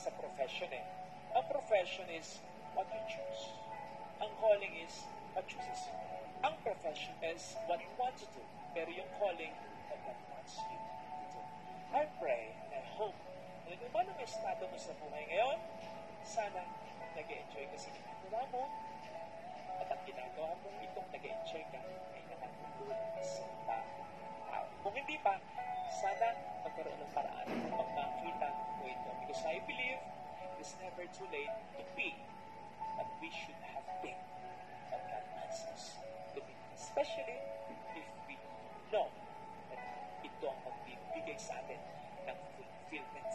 sa profession eh. Ang profession is what you choose. Ang calling is what chooses you. Ang profession is what you want to do. Pero yung calling, what wants you to do. I pray and hope na kung anong estado mo sa buhay ngayon, sana nag-enjoy ka sa ginagawa mo it's never too late to be what we should have been. What God wants us to be. Especially if we know that ito ang magbibigay sa atin ng fulfillment